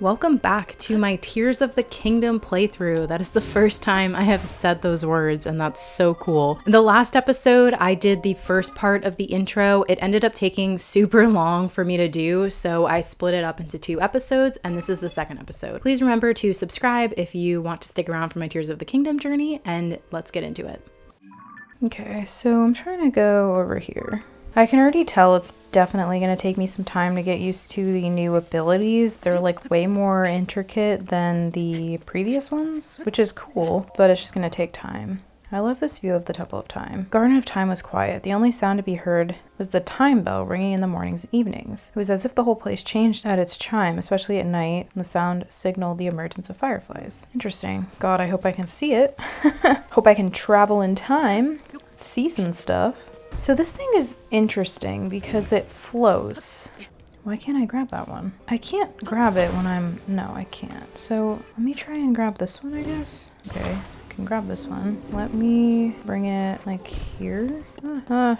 Welcome back to my Tears of the Kingdom playthrough. That is the first time I have said those words, and that's so cool. In the last episode, I did the first part of the intro. It ended up taking super long for me to do, so I split it up into two episodes, and this is the second episode. Please remember to subscribe if you want to stick around for my Tears of the Kingdom journey, and let's get into it. Okay, so I'm trying to go over here. I can already tell it's definitely going to take me some time to get used to the new abilities. They're like way more intricate than the previous ones, which is cool, but it's just going to take time. I love this view of the Temple of Time. Garden of Time was quiet. The only sound to be heard was the time bell ringing in the mornings and evenings. It was as if the whole place changed at its chime, especially at night, and the sound signaled the emergence of fireflies. Interesting. God, I hope I can see it. hope I can travel in time, see some stuff. So this thing is interesting because it floats. Why can't I grab that one? I can't grab it when I'm... No, I can't. So let me try and grab this one, I guess. Okay, I can grab this one. Let me bring it like here. Uh, uh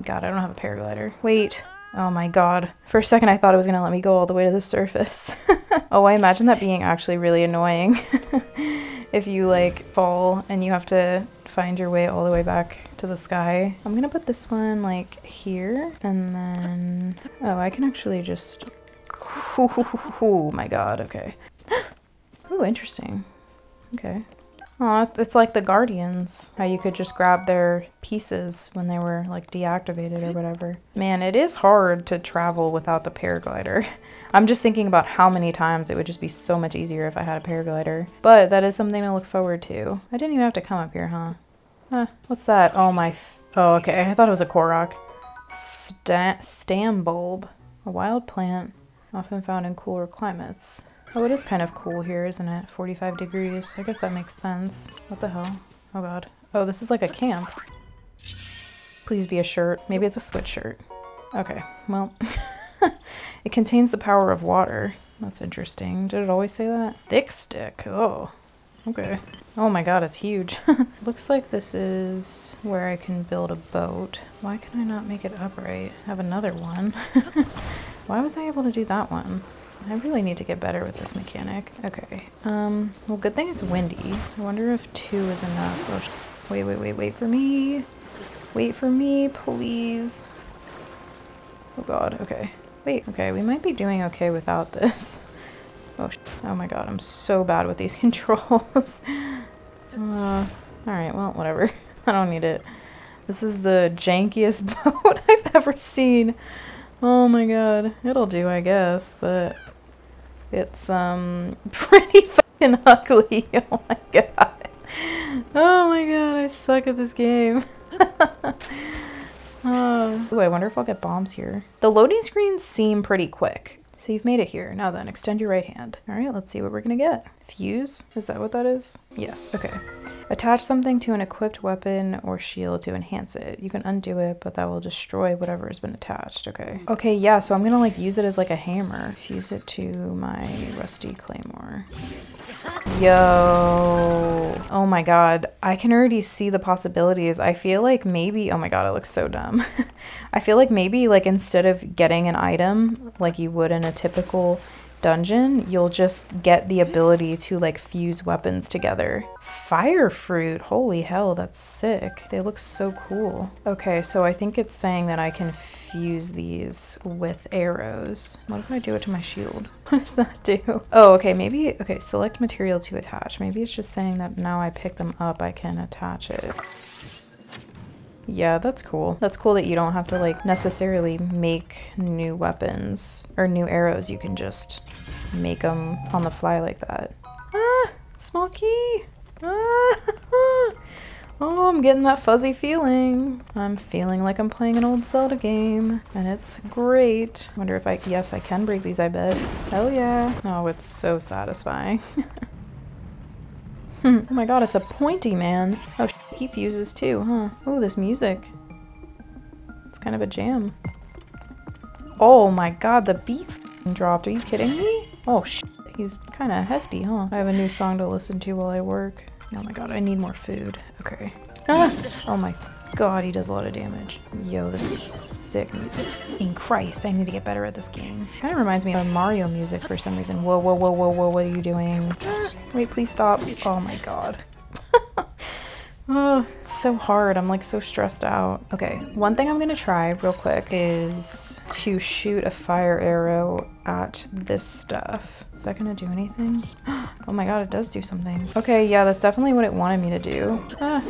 God, I don't have a paraglider. Wait. Oh my god. For a second I thought it was gonna let me go all the way to the surface. oh, I imagine that being actually really annoying. if you like fall and you have to find your way all the way back to the sky. I'm gonna put this one like here and then, oh, I can actually just, oh my god, okay. oh, interesting. Okay. Oh, it's like the Guardians, how you could just grab their pieces when they were like deactivated or whatever. Man, it is hard to travel without the paraglider. I'm just thinking about how many times it would just be so much easier if I had a paraglider. But that is something to look forward to. I didn't even have to come up here, huh? Huh, what's that? Oh my, oh okay, I thought it was a Korok. Sta stambulb, a wild plant often found in cooler climates. Oh, it is kind of cool here, isn't it? 45 degrees. I guess that makes sense. What the hell? Oh god. Oh, this is like a camp. Please be a shirt. Maybe it's a sweatshirt. Okay, well. it contains the power of water. That's interesting. Did it always say that? Thick stick. Oh, okay. Oh my god, it's huge. Looks like this is where I can build a boat. Why can I not make it upright? I have another one. Why was I able to do that one? I really need to get better with this mechanic. Okay, um, well good thing it's windy. I wonder if two is enough. Oh, wait, wait, wait, wait for me. Wait for me, please. Oh god, okay. Wait, okay, we might be doing okay without this. Oh, oh my god, I'm so bad with these controls. uh, Alright, well, whatever. I don't need it. This is the jankiest boat I've ever seen. Oh my god. It'll do, I guess, but it's, um, pretty fucking ugly. Oh my god. Oh my god, I suck at this game. uh, ooh, I wonder if I'll get bombs here. The loading screens seem pretty quick. So you've made it here. Now then, extend your right hand. All right, let's see what we're gonna get. Fuse, is that what that is? Yes, okay. Attach something to an equipped weapon or shield to enhance it. You can undo it, but that will destroy whatever has been attached, okay. Okay, yeah, so I'm gonna like use it as like a hammer. Fuse it to my rusty claymore. Yo. Oh my god. I can already see the possibilities. I feel like maybe, oh my god, it looks so dumb. I feel like maybe like instead of getting an item like you would in a typical dungeon, you'll just get the ability to like fuse weapons together. Fire fruit, holy hell, that's sick. They look so cool. Okay, so I think it's saying that I can fuse these with arrows. What if I do it to my shield? What does that do? Oh, okay, maybe, okay, select material to attach. Maybe it's just saying that now I pick them up, I can attach it. Yeah, that's cool. That's cool that you don't have to like necessarily make new weapons or new arrows. You can just make them on the fly like that. Ah, small key. Ah, oh, I'm getting that fuzzy feeling. I'm feeling like I'm playing an old Zelda game and it's great. Wonder if I, yes, I can break these, I bet. Hell yeah. Oh, it's so satisfying. oh my god, it's a pointy man. Oh, he fuses too, huh? Oh, this music. It's kind of a jam. Oh my god, the beat dropped. Are you kidding me? Oh, sh he's kind of hefty, huh? I have a new song to listen to while I work. Oh my god, I need more food. Okay. Ah! Oh my God, he does a lot of damage. Yo, this is sick. In Christ, I need to get better at this game. Kind of reminds me of Mario music for some reason. Whoa, whoa, whoa, whoa, whoa, what are you doing? Wait, please stop. Oh my god. Oh, it's so hard. I'm like so stressed out. Okay, one thing I'm gonna try real quick is to shoot a fire arrow at this stuff. Is that gonna do anything? Oh my god, it does do something. Okay, yeah, that's definitely what it wanted me to do. Ah,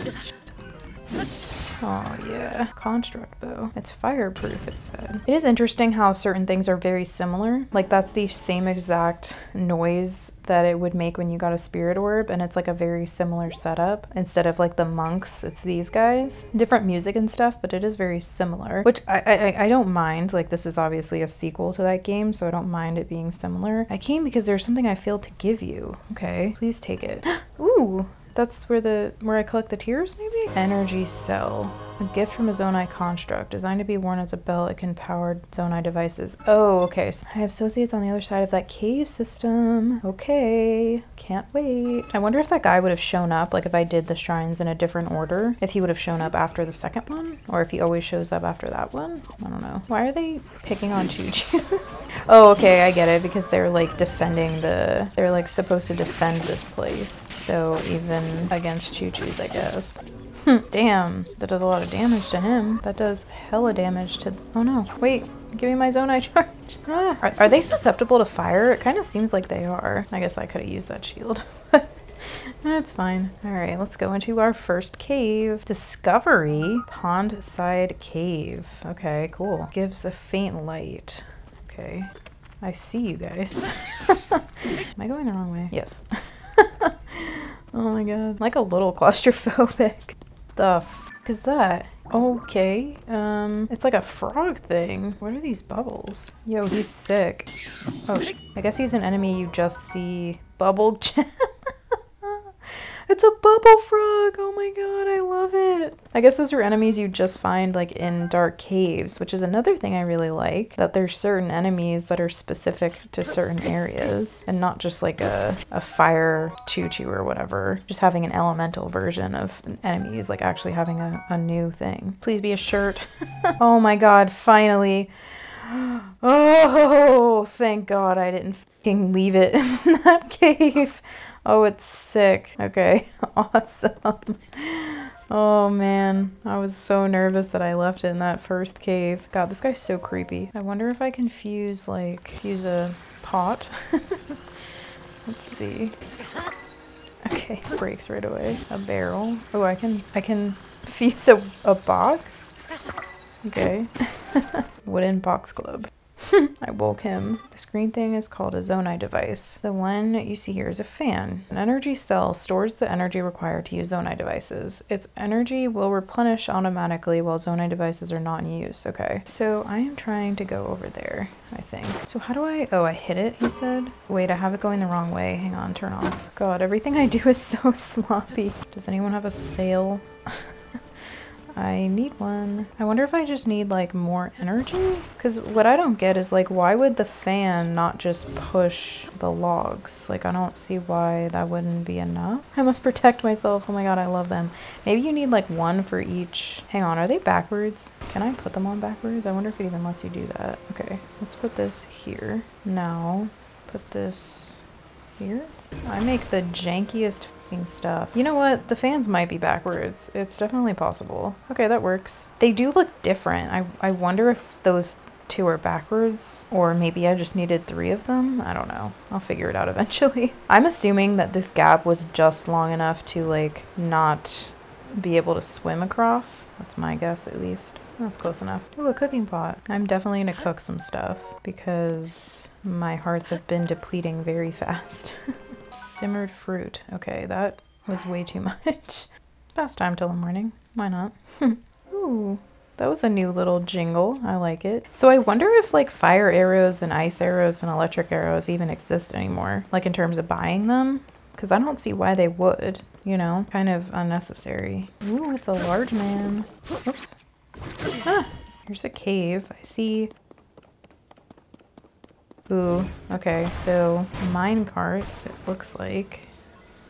Oh yeah, construct bow. It's fireproof, it said. It is interesting how certain things are very similar. Like that's the same exact noise that it would make when you got a spirit orb and it's like a very similar setup. Instead of like the monks, it's these guys. Different music and stuff, but it is very similar, which I, I, I don't mind. Like this is obviously a sequel to that game, so I don't mind it being similar. I came because there's something I failed to give you. Okay, please take it. Ooh, that's where the where I collect the tears, maybe? Energy cell. A gift from a Zonai construct. Designed to be worn as a belt, it can power Zonai devices. Oh, okay. So I have associates on the other side of that cave system. Okay. Can't wait. I wonder if that guy would have shown up, like if I did the shrines in a different order, if he would have shown up after the second one, or if he always shows up after that one. I don't know. Why are they picking on Chuchus? oh, okay, I get it, because they're like defending the, they're like supposed to defend this place. So even against Chuchus, I guess. Hmm, damn, that does a lot of damage to him. That does hella damage to- oh no, wait, give me my Zonai charge. Ah, are, are they susceptible to fire? It kind of seems like they are. I guess I could have used that shield. That's fine. All right, let's go into our first cave. Discovery, Pondside Cave. Okay, cool. Gives a faint light. Okay, I see you guys. Am I going the wrong way? Yes. oh my god. Like a little claustrophobic the f is that? Okay, um, it's like a frog thing. What are these bubbles? Yo, he's sick. Oh, I guess he's an enemy you just see. Bubble It's a bubble frog! Oh my god, I love it! I guess those are enemies you just find like in dark caves, which is another thing I really like, that there's certain enemies that are specific to certain areas and not just like a, a fire Chuchu or whatever. Just having an elemental version of enemies, like actually having a, a new thing. Please be a shirt. oh my god, finally. Oh, thank god I didn't leave it in that cave. Oh, it's sick. Okay, awesome. Oh man, I was so nervous that I left it in that first cave. God, this guy's so creepy. I wonder if I can fuse, like, use a pot. Let's see. Okay, breaks right away. A barrel. Oh, I can, I can fuse a, a box? Okay. Wooden box club. I woke him. The screen thing is called a Zonai device. The one you see here is a fan. An energy cell stores the energy required to use Zonai devices. Its energy will replenish automatically while Zonai devices are not in use. Okay, so I am trying to go over there, I think. So how do I, oh, I hit it, you said? Wait, I have it going the wrong way. Hang on, turn off. God, everything I do is so sloppy. Does anyone have a sail? I need one. I wonder if I just need like more energy? Because what I don't get is like, why would the fan not just push the logs? Like, I don't see why that wouldn't be enough. I must protect myself. Oh my god, I love them. Maybe you need like one for each. Hang on, are they backwards? Can I put them on backwards? I wonder if it even lets you do that. Okay, let's put this here. Now, put this here. I make the jankiest stuff. You know what? The fans might be backwards. It's definitely possible. Okay, that works. They do look different. I, I wonder if those two are backwards or maybe I just needed three of them. I don't know. I'll figure it out eventually. I'm assuming that this gap was just long enough to like not be able to swim across. That's my guess at least. That's close enough. Ooh, a cooking pot. I'm definitely gonna cook some stuff because my hearts have been depleting very fast. Simmered fruit. Okay, that was way too much. Fast time till the morning. Why not? Ooh, that was a new little jingle. I like it. So I wonder if like fire arrows and ice arrows and electric arrows even exist anymore, like in terms of buying them. Because I don't see why they would, you know, kind of unnecessary. Ooh, it's a large man. Oops. Ah, here's a cave. I see Ooh, okay, so mine carts, it looks like.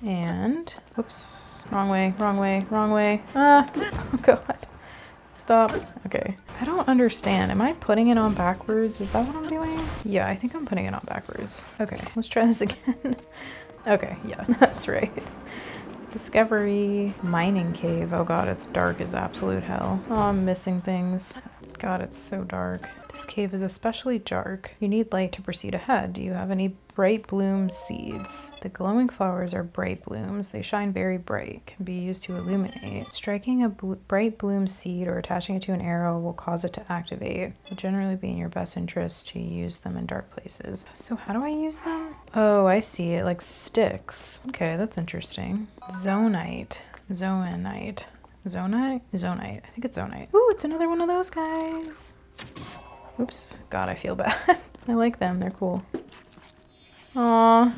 And, oops, wrong way, wrong way, wrong way. Ah, oh god. stop. Okay. I don't understand. Am I putting it on backwards? Is that what I'm doing? Yeah, I think I'm putting it on backwards. Okay, let's try this again. okay, yeah, that's right. Discovery mining cave. Oh god, it's dark as absolute hell. Oh, I'm missing things. God, it's so dark. This cave is especially dark. You need light to proceed ahead. Do you have any brightbloom seeds? The glowing flowers are brightblooms. They shine very bright, can be used to illuminate. Striking a bl brightbloom seed or attaching it to an arrow will cause it to activate. It will generally be in your best interest to use them in dark places. So how do I use them? Oh, I see. It like sticks. Okay, that's interesting. Zonite. Zoanite. Zonite? Zonite. I think it's Zonite. Ooh, it's another one of those guys. Oops. God, I feel bad. I like them. They're cool. Aw.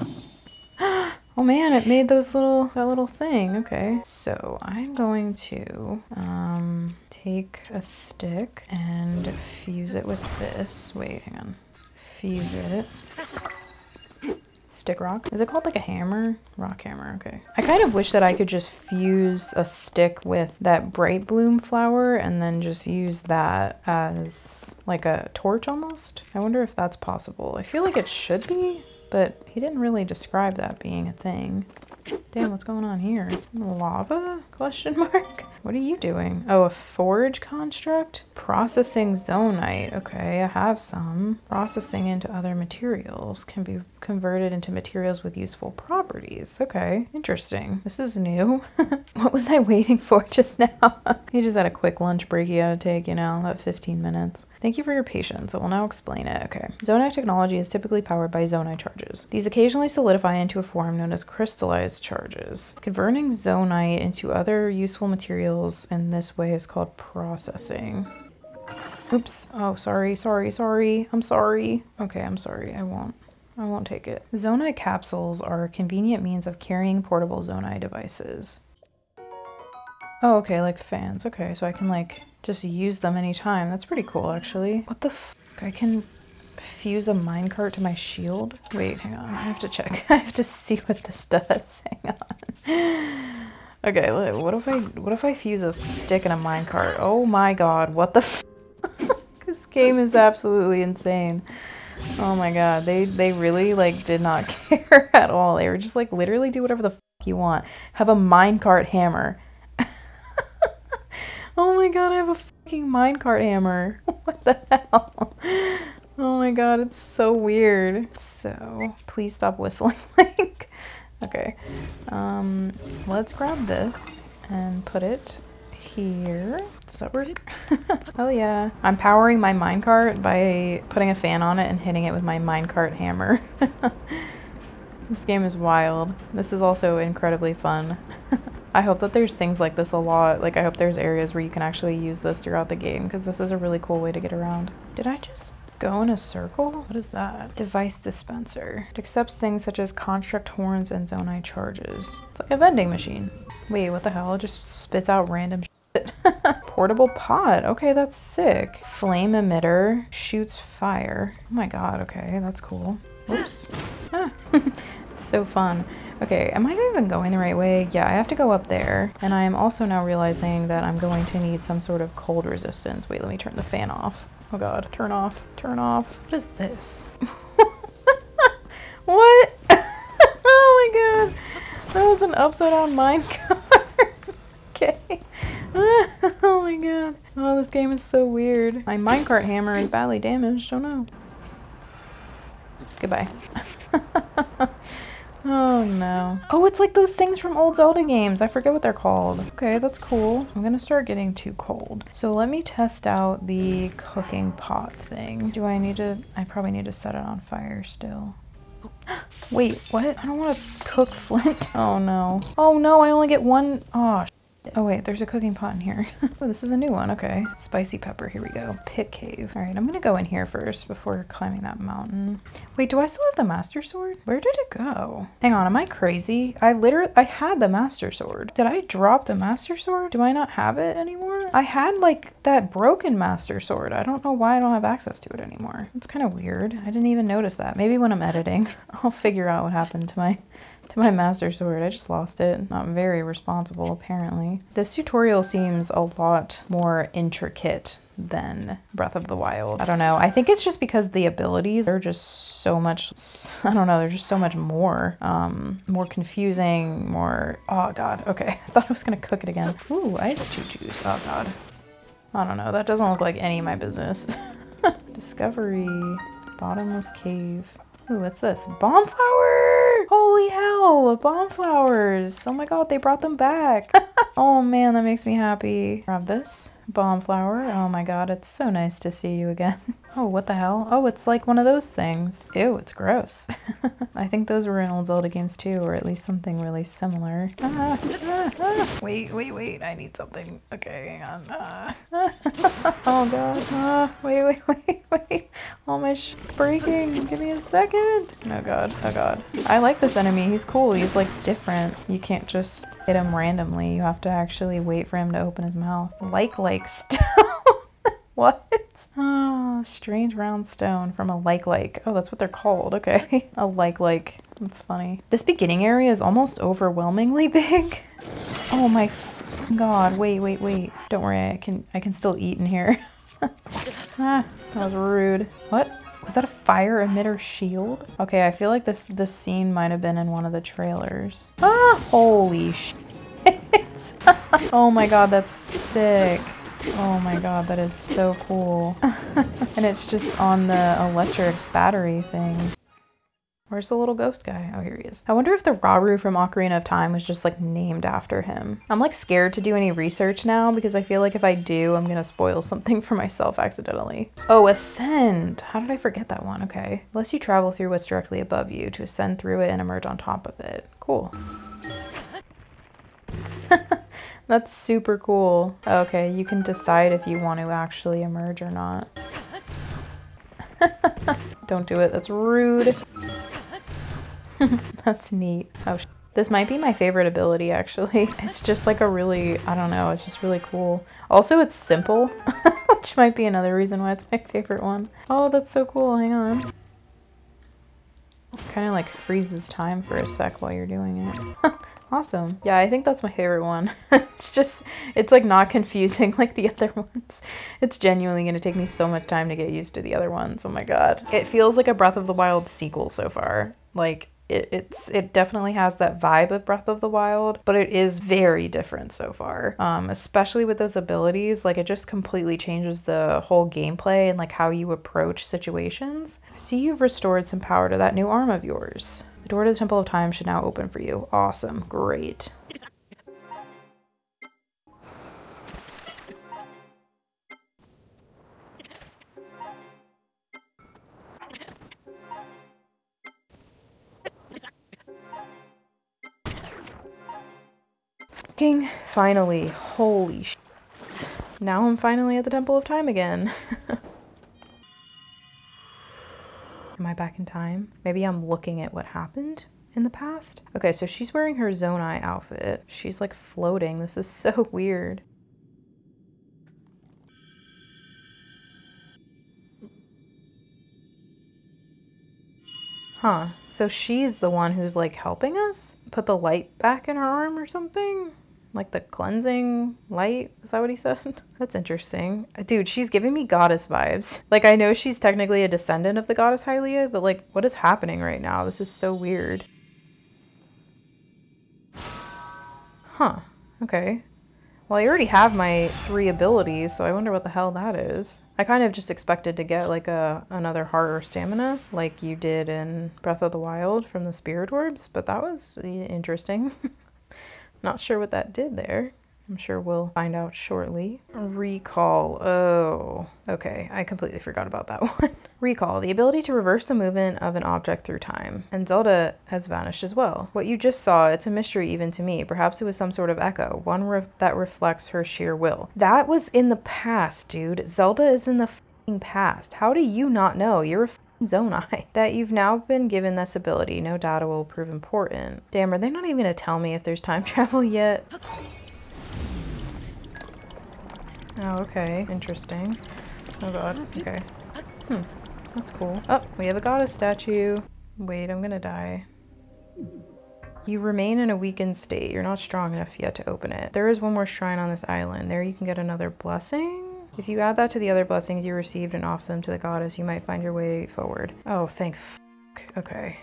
Oh man, it made those little, that little thing. Okay. So I'm going to um, take a stick and fuse it with this. Wait, hang on. Fuse it. Stick rock. Is it called like a hammer? Rock hammer, okay. I kind of wish that I could just fuse a stick with that brightbloom flower and then just use that as like a torch almost. I wonder if that's possible. I feel like it should be, but he didn't really describe that being a thing. Damn, what's going on here? Lava? Question mark? What are you doing? Oh, a forge construct? Processing zonite. Okay, I have some. Processing into other materials can be converted into materials with useful properties. Okay, interesting. This is new. what was I waiting for just now? he just had a quick lunch break he had to take, you know, about 15 minutes. Thank you for your patience. I will now explain it. Okay. Zonite technology is typically powered by zonite charges. These occasionally solidify into a form known as crystallized charges. Converting zonite into other useful materials in this way is called processing. Oops. Oh, sorry, sorry, sorry. I'm sorry. Okay, I'm sorry. I won't. I won't take it. Zonite capsules are a convenient means of carrying portable Zonite devices. Oh, okay, like fans. Okay, so I can like just use them anytime. That's pretty cool, actually. What the f I can fuse a minecart to my shield? Wait, hang on. I have to check. I have to see what this does. Hang on. Okay, what if I what if I fuse a stick in a minecart? Oh my god, what the This game is absolutely insane. Oh my god, they they really like did not care at all. They were just like literally do whatever the you want. Have a minecart hammer. oh my god, I have a fucking minecart hammer. what the hell? Oh my god, it's so weird. So, please stop whistling like. Okay. Um, let's grab this and put it here. Does that work? oh yeah. I'm powering my minecart by putting a fan on it and hitting it with my minecart hammer. this game is wild. This is also incredibly fun. I hope that there's things like this a lot. Like I hope there's areas where you can actually use this throughout the game because this is a really cool way to get around. Did I just go in a circle? What is that? Device dispenser. It accepts things such as construct horns and zonite charges. It's like a vending machine. Wait, what the hell? It just spits out random Portable pot. Okay, that's sick. Flame emitter. Shoots fire. Oh my god, okay, that's cool. Oops. Ah. it's so fun. Okay, am I even going the right way? Yeah, I have to go up there. And I am also now realizing that I'm going to need some sort of cold resistance. Wait, let me turn the fan off. Oh god, turn off, turn off. What is this? what? oh my god. That was an upside down minecart. okay. oh my god. Oh, this game is so weird. My minecart hammer is badly damaged. Oh no. Goodbye. Oh no. Oh, it's like those things from old Zelda games. I forget what they're called. Okay, that's cool. I'm gonna start getting too cold. So let me test out the cooking pot thing. Do I need to, I probably need to set it on fire still. Wait, what? I don't want to cook flint. Oh no. Oh no, I only get one. Oh, Oh wait, there's a cooking pot in here. oh, this is a new one. Okay. Spicy pepper. Here we go. Pit cave. All right, I'm gonna go in here first before climbing that mountain. Wait, do I still have the master sword? Where did it go? Hang on, am I crazy? I literally, I had the master sword. Did I drop the master sword? Do I not have it anymore? I had like that broken master sword. I don't know why I don't have access to it anymore. It's kind of weird. I didn't even notice that. Maybe when I'm editing, I'll figure out what happened to my to my master sword. I just lost it. Not very responsible, apparently. This tutorial seems a lot more intricate than Breath of the Wild. I don't know. I think it's just because the abilities are just so much, I don't know, they're just so much more, um, more confusing, more, oh God, okay. I thought I was gonna cook it again. Ooh, ice Chuchus, oh God. I don't know, that doesn't look like any of my business. Discovery, bottomless cave. Ooh, what's this? Bomb flower! Holy hell, bomb flowers! Oh my god, they brought them back. oh man, that makes me happy. Grab this. Bomb flower. Oh my god, it's so nice to see you again. Oh, what the hell? Oh, it's like one of those things. Ew, it's gross. I think those were in old Zelda games too, or at least something really similar. Ah, ah, ah. Wait, wait, wait. I need something. Okay, hang on. Oh god. Wait, wait, wait, wait. Oh my sh breaking. Give me a second. Oh god. Oh god. I like this enemy. He's cool. He's like different. You can't just hit him randomly. You have to actually wait for him to open his mouth. Like like stone. what? Oh, strange round stone from a like like. Oh, that's what they're called. Okay. a like like. That's funny. This beginning area is almost overwhelmingly big. Oh my god. Wait, wait, wait. Don't worry. I can I can still eat in here. ah, that was rude. What? Was that a fire emitter shield? Okay, I feel like this this scene might have been in one of the trailers. Ah, holy shit. oh my god, that's sick. Oh my god, that is so cool. and it's just on the electric battery thing. Where's the little ghost guy? Oh, here he is. I wonder if the Rauru from Ocarina of Time was just like named after him. I'm like scared to do any research now because I feel like if I do, I'm gonna spoil something for myself accidentally. Oh, Ascend. How did I forget that one? Okay. Unless you travel through what's directly above you to ascend through it and emerge on top of it. Cool. That's super cool. Okay, you can decide if you want to actually emerge or not. Don't do it, that's rude. that's neat. Oh, this might be my favorite ability, actually. It's just like a really, I don't know, it's just really cool. Also, it's simple, which might be another reason why it's my favorite one. Oh, that's so cool, hang on. Kind of like freezes time for a sec while you're doing it. Awesome. Yeah, I think that's my favorite one. it's just, it's like not confusing like the other ones. It's genuinely going to take me so much time to get used to the other ones. Oh my god. It feels like a Breath of the Wild sequel so far. Like, it, it's it definitely has that vibe of Breath of the Wild, but it is very different so far. Um, especially with those abilities, like it just completely changes the whole gameplay and like how you approach situations. I see you've restored some power to that new arm of yours. The door to the Temple of Time should now open for you. Awesome. Great. Finally. Holy shit. Now I'm finally at the Temple of Time again. Am I back in time? Maybe I'm looking at what happened in the past. Okay, so she's wearing her Zonai outfit. She's like floating. This is so weird. Huh. So she's the one who's like helping us? Put the light back in her arm or something? Like the cleansing light. Is that what he said? That's interesting. Dude, she's giving me goddess vibes. Like, I know she's technically a descendant of the goddess Hylia, but like, what is happening right now? This is so weird. Huh. Okay. Well, I already have my three abilities, so I wonder what the hell that is. I kind of just expected to get like a another heart or stamina, like you did in Breath of the Wild from the Spirit Orbs, but that was interesting. Not sure what that did there. I'm sure we'll find out shortly. Recall. Oh, okay. I completely forgot about that one. Recall, the ability to reverse the movement of an object through time. And Zelda has vanished as well. What you just saw, it's a mystery even to me. Perhaps it was some sort of echo, one re that reflects her sheer will. That was in the past, dude. Zelda is in the past. How do you not know? You're a Zonai. That you've now been given this ability, no doubt it will prove important. Damn, are they not even gonna tell me if there's time travel yet? Oh, okay. Interesting. Oh god. Okay. Hmm. That's cool. Oh, we have a goddess statue. Wait, I'm gonna die. You remain in a weakened state. You're not strong enough yet to open it. There is one more shrine on this island. There you can get another blessing. If you add that to the other blessings you received and offer them to the goddess, you might find your way forward. Oh, thank Okay.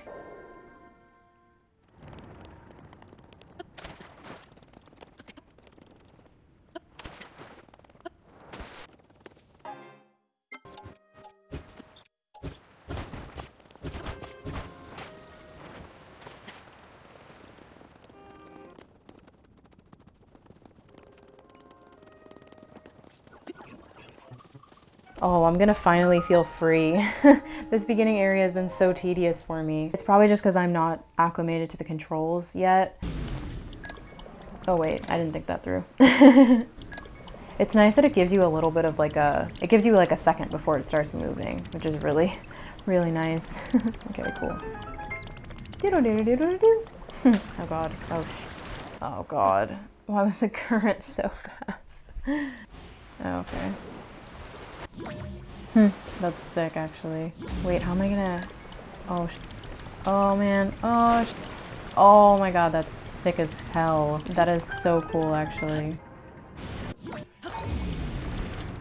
Oh, I'm gonna finally feel free. this beginning area has been so tedious for me. It's probably just because I'm not acclimated to the controls yet. Oh wait, I didn't think that through. it's nice that it gives you a little bit of like a, it gives you like a second before it starts moving, which is really, really nice. okay, cool. oh god, oh Oh god, why was the current so fast? okay. Hmm, that's sick actually. Wait, how am I gonna... Oh, oh man, oh Oh my god, that's sick as hell. That is so cool actually.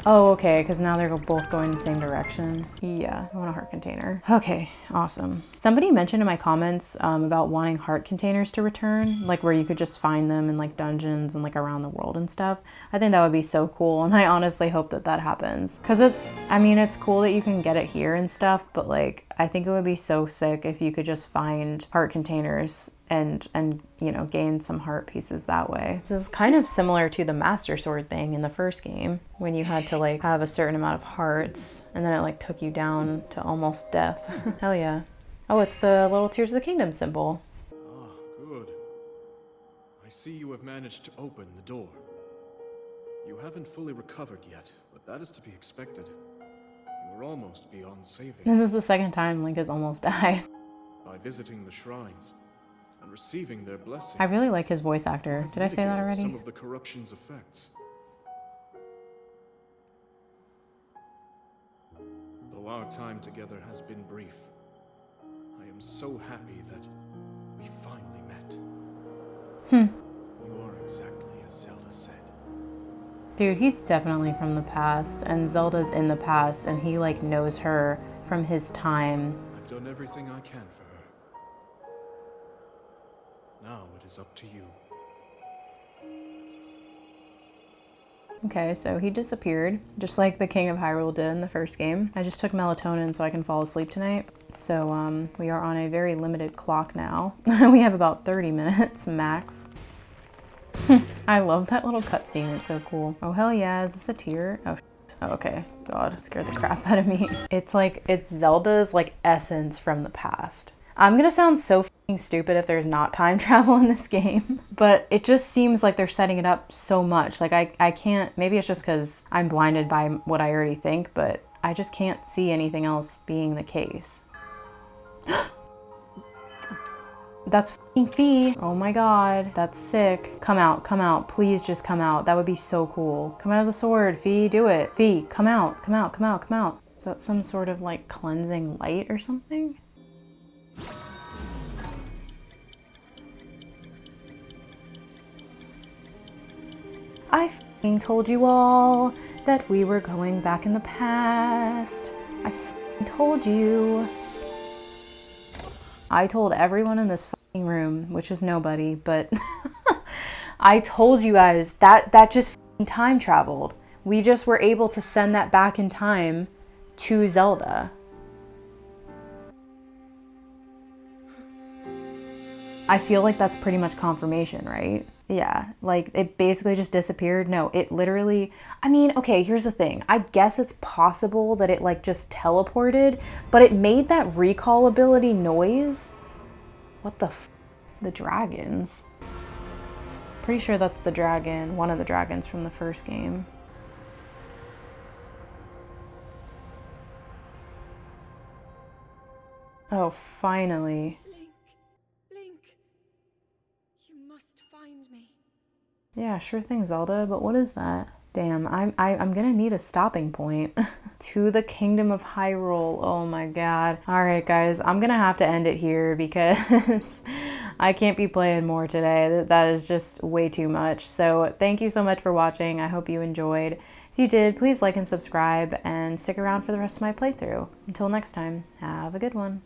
Oh, okay, because now they're both going the same direction. Yeah, I want a heart container. Okay, awesome. Somebody mentioned in my comments um, about wanting heart containers to return, like where you could just find them in like dungeons and like around the world and stuff. I think that would be so cool, and I honestly hope that that happens. Because it's, I mean, it's cool that you can get it here and stuff, but like, I think it would be so sick if you could just find heart containers and and you know gain some heart pieces that way. This is kind of similar to the master sword thing in the first game when you had to like have a certain amount of hearts and then it like took you down to almost death. Hell yeah. Oh, it's the little Tears of the Kingdom symbol. Ah, good. I see you have managed to open the door. You haven't fully recovered yet, but that is to be expected. Are almost beyond saving. This is the second time Link has almost died. By visiting the shrines, and receiving their blessings. I really like his voice actor. Did I say that already? Some of the corruption's effects. Though our time together has been brief, I am so happy that we finally Dude, he's definitely from the past, and Zelda's in the past, and he like knows her from his time. I've done everything I can for her. now it is up to you. Okay, so he disappeared, just like the King of Hyrule did in the first game. I just took melatonin so I can fall asleep tonight. So um, we are on a very limited clock now. we have about 30 minutes max. I love that little cutscene, it's so cool. Oh hell yeah, is this a tear? Oh, oh okay, god, scared the crap out of me. It's like, it's Zelda's like essence from the past. I'm gonna sound so stupid if there's not time travel in this game, but it just seems like they're setting it up so much. Like I, I can't, maybe it's just because I'm blinded by what I already think, but I just can't see anything else being the case. That's Fi. Oh my god, that's sick. Come out, come out. Please just come out. That would be so cool. Come out of the sword, Fi, Do it. Fi, come out, come out, come out, come out. Is that some sort of like cleansing light or something? I told you all that we were going back in the past. I told you. I told everyone in this room, which is nobody, but I told you guys that that just time traveled. We just were able to send that back in time to Zelda. I feel like that's pretty much confirmation, right? Yeah, like it basically just disappeared. No, it literally, I mean, okay, here's the thing. I guess it's possible that it like just teleported, but it made that recall ability noise. What the f The dragons. Pretty sure that's the dragon, one of the dragons from the first game. Oh, finally. Yeah, sure thing, Zelda, but what is that? Damn, I'm, I, am i am gonna need a stopping point. to the Kingdom of Hyrule. Oh my god. Alright guys, I'm gonna have to end it here because I can't be playing more today. That is just way too much. So thank you so much for watching. I hope you enjoyed. If you did, please like and subscribe and stick around for the rest of my playthrough. Until next time, have a good one.